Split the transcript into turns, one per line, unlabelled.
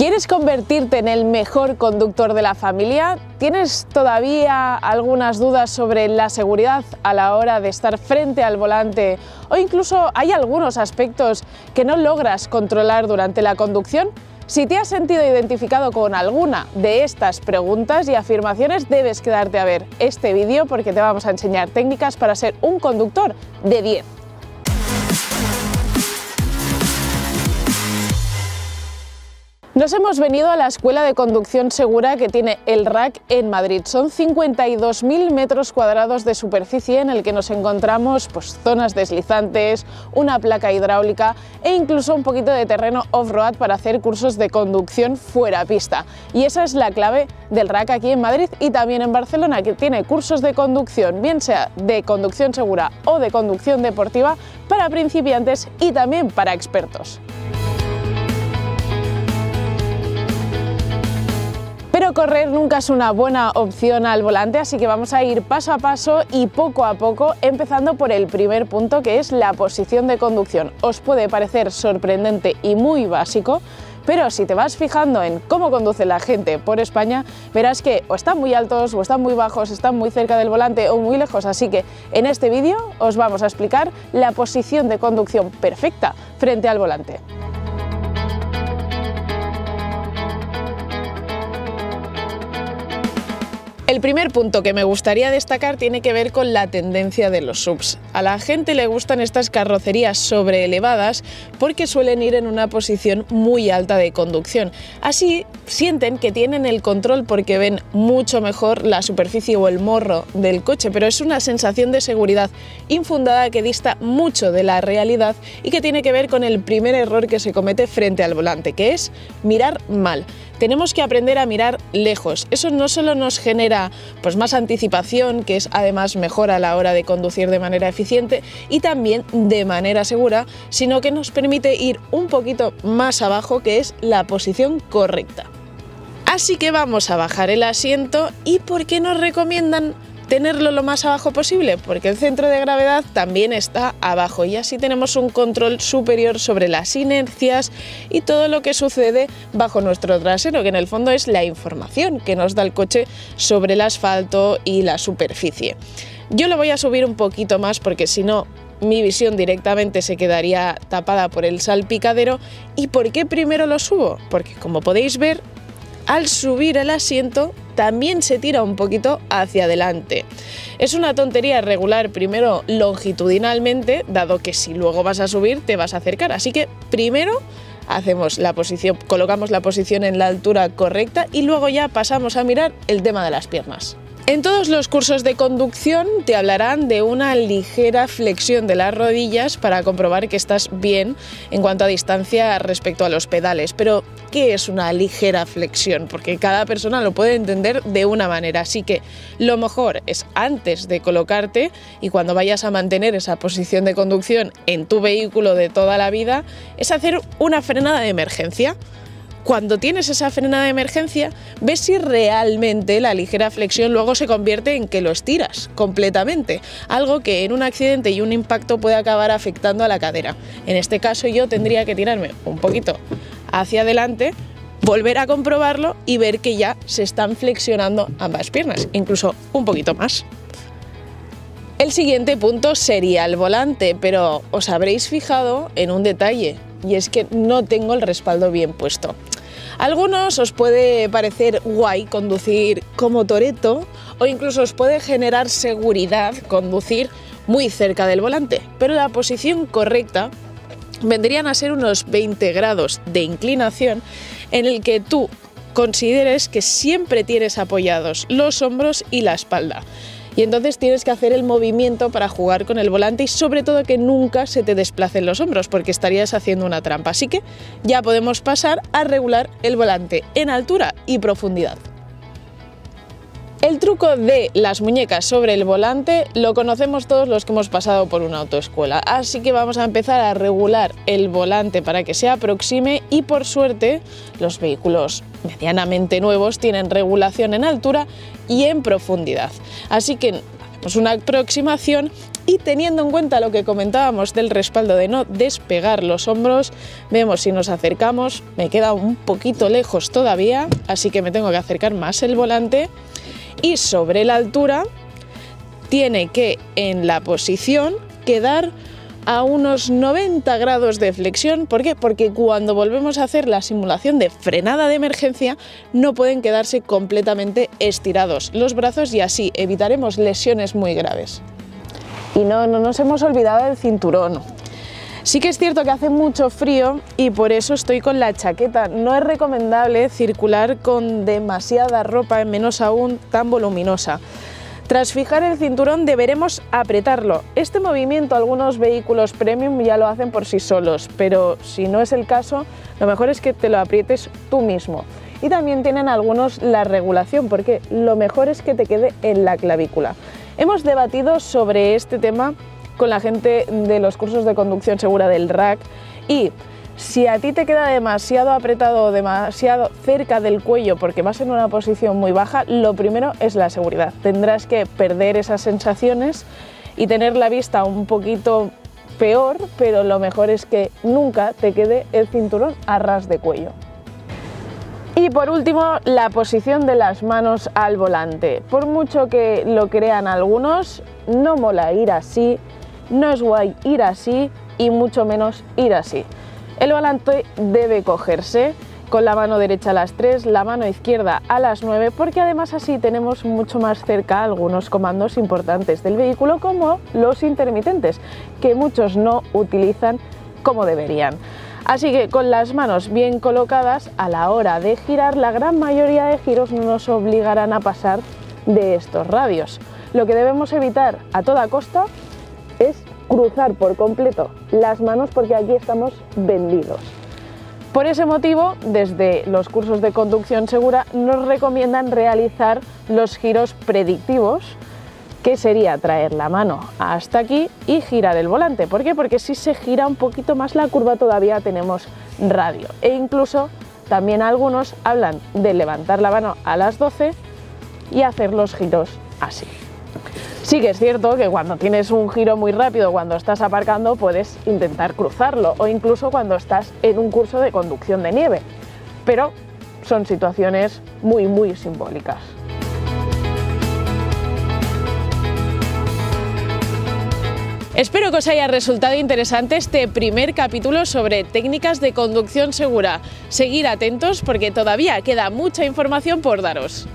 ¿Quieres convertirte en el mejor conductor de la familia? ¿Tienes todavía algunas dudas sobre la seguridad a la hora de estar frente al volante o incluso hay algunos aspectos que no logras controlar durante la conducción? Si te has sentido identificado con alguna de estas preguntas y afirmaciones, debes quedarte a ver este vídeo porque te vamos a enseñar técnicas para ser un conductor de 10. Nos hemos venido a la Escuela de Conducción Segura que tiene el RAC en Madrid. Son 52.000 metros cuadrados de superficie en el que nos encontramos pues, zonas deslizantes, una placa hidráulica e incluso un poquito de terreno off-road para hacer cursos de conducción fuera pista. Y esa es la clave del RAC aquí en Madrid y también en Barcelona, que tiene cursos de conducción, bien sea de conducción segura o de conducción deportiva, para principiantes y también para expertos. Correr nunca es una buena opción al volante, así que vamos a ir paso a paso y poco a poco, empezando por el primer punto que es la posición de conducción. Os puede parecer sorprendente y muy básico, pero si te vas fijando en cómo conduce la gente por España, verás que o están muy altos o están muy bajos, están muy cerca del volante o muy lejos, así que en este vídeo os vamos a explicar la posición de conducción perfecta frente al volante. El primer punto que me gustaría destacar tiene que ver con la tendencia de los subs. A la gente le gustan estas carrocerías sobre elevadas porque suelen ir en una posición muy alta de conducción. Así sienten que tienen el control porque ven mucho mejor la superficie o el morro del coche, pero es una sensación de seguridad infundada que dista mucho de la realidad y que tiene que ver con el primer error que se comete frente al volante, que es mirar mal tenemos que aprender a mirar lejos. Eso no solo nos genera pues, más anticipación, que es además mejor a la hora de conducir de manera eficiente y también de manera segura, sino que nos permite ir un poquito más abajo, que es la posición correcta. Así que vamos a bajar el asiento y ¿por qué nos recomiendan tenerlo lo más abajo posible, porque el centro de gravedad también está abajo y así tenemos un control superior sobre las inercias y todo lo que sucede bajo nuestro trasero, que en el fondo es la información que nos da el coche sobre el asfalto y la superficie. Yo lo voy a subir un poquito más porque si no mi visión directamente se quedaría tapada por el salpicadero. ¿Y por qué primero lo subo? Porque como podéis ver, al subir el asiento también se tira un poquito hacia adelante. Es una tontería regular primero longitudinalmente, dado que si luego vas a subir te vas a acercar. Así que primero hacemos la posición, colocamos la posición en la altura correcta y luego ya pasamos a mirar el tema de las piernas. En todos los cursos de conducción te hablarán de una ligera flexión de las rodillas para comprobar que estás bien en cuanto a distancia respecto a los pedales. Pero, ¿qué es una ligera flexión? Porque cada persona lo puede entender de una manera. Así que lo mejor es antes de colocarte y cuando vayas a mantener esa posición de conducción en tu vehículo de toda la vida, es hacer una frenada de emergencia cuando tienes esa frenada de emergencia, ves si realmente la ligera flexión luego se convierte en que lo estiras completamente, algo que en un accidente y un impacto puede acabar afectando a la cadera. En este caso yo tendría que tirarme un poquito hacia adelante, volver a comprobarlo y ver que ya se están flexionando ambas piernas, incluso un poquito más. El siguiente punto sería el volante, pero os habréis fijado en un detalle, y es que no tengo el respaldo bien puesto. A algunos os puede parecer guay conducir como Toreto o incluso os puede generar seguridad conducir muy cerca del volante, pero la posición correcta vendrían a ser unos 20 grados de inclinación en el que tú consideres que siempre tienes apoyados los hombros y la espalda y entonces tienes que hacer el movimiento para jugar con el volante y sobre todo que nunca se te desplacen los hombros porque estarías haciendo una trampa. Así que ya podemos pasar a regular el volante en altura y profundidad. El truco de las muñecas sobre el volante lo conocemos todos los que hemos pasado por una autoescuela, así que vamos a empezar a regular el volante para que se aproxime y por suerte los vehículos medianamente nuevos tienen regulación en altura y en profundidad. Así que hacemos una aproximación Y teniendo en cuenta lo que comentábamos del respaldo de no despegar los hombros, vemos si nos acercamos, me queda un poquito lejos todavía, así que me tengo que acercar más el volante. Y sobre la altura tiene que en la posición quedar a unos 90 grados de flexión. ¿Por qué? Porque cuando volvemos a hacer la simulación de frenada de emergencia no pueden quedarse completamente estirados los brazos y así evitaremos lesiones muy graves. Y no, no nos hemos olvidado del cinturón. Sí que es cierto que hace mucho frío y por eso estoy con la chaqueta. No es recomendable circular con demasiada ropa, menos aún tan voluminosa. Tras fijar el cinturón deberemos apretarlo. Este movimiento algunos vehículos premium ya lo hacen por sí solos, pero si no es el caso, lo mejor es que te lo aprietes tú mismo. Y también tienen algunos la regulación, porque lo mejor es que te quede en la clavícula. Hemos debatido sobre este tema con la gente de los cursos de conducción segura del RAC y si a ti te queda demasiado apretado o demasiado cerca del cuello porque vas en una posición muy baja, lo primero es la seguridad. Tendrás que perder esas sensaciones y tener la vista un poquito peor, pero lo mejor es que nunca te quede el cinturón a ras de cuello. Y por último, la posición de las manos al volante. Por mucho que lo crean algunos, no mola ir así, no es guay ir así y mucho menos ir así. El volante debe cogerse con la mano derecha a las 3, la mano izquierda a las 9, porque además así tenemos mucho más cerca algunos comandos importantes del vehículo como los intermitentes, que muchos no utilizan como deberían. Así que con las manos bien colocadas a la hora de girar, la gran mayoría de giros no nos obligarán a pasar de estos radios. Lo que debemos evitar a toda costa es cruzar por completo las manos porque aquí estamos vendidos. Por ese motivo, desde los cursos de conducción segura nos recomiendan realizar los giros predictivos, que sería traer la mano hasta aquí y girar el volante. ¿Por qué? Porque si se gira un poquito más la curva todavía tenemos radio. E incluso también algunos hablan de levantar la mano a las 12 y hacer los giros así. Sí que es cierto que cuando tienes un giro muy rápido, cuando estás aparcando, puedes intentar cruzarlo o incluso cuando estás en un curso de conducción de nieve. Pero son situaciones muy, muy simbólicas. Espero que os haya resultado interesante este primer capítulo sobre técnicas de conducción segura. Seguir atentos porque todavía queda mucha información por daros.